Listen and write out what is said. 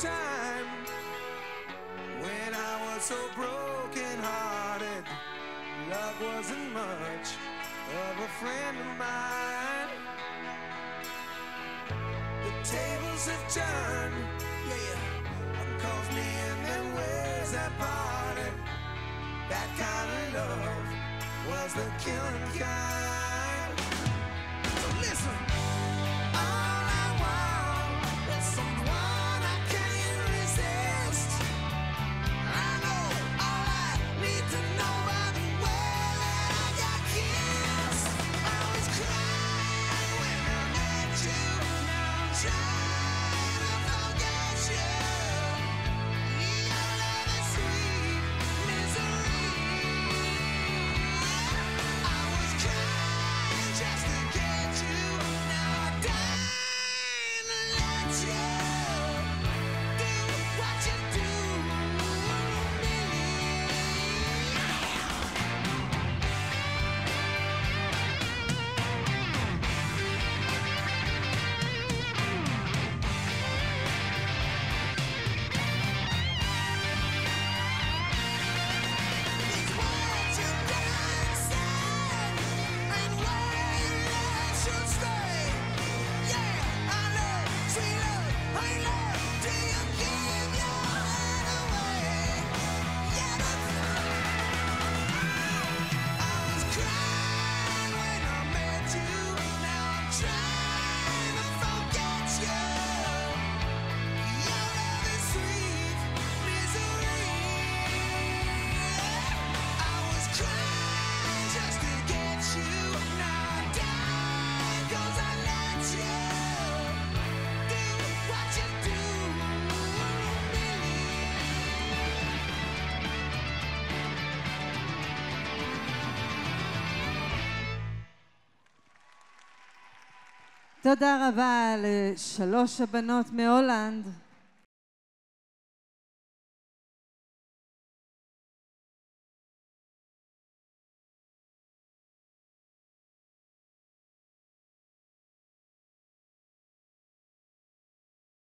time when I was so broken hearted. Love wasn't much of a friend of mine. The tables have turned, yeah. And calls me in and where's that party? That kind of love was the killing kind. Right now. תודה רבה לשלוש הבנות מהולנד.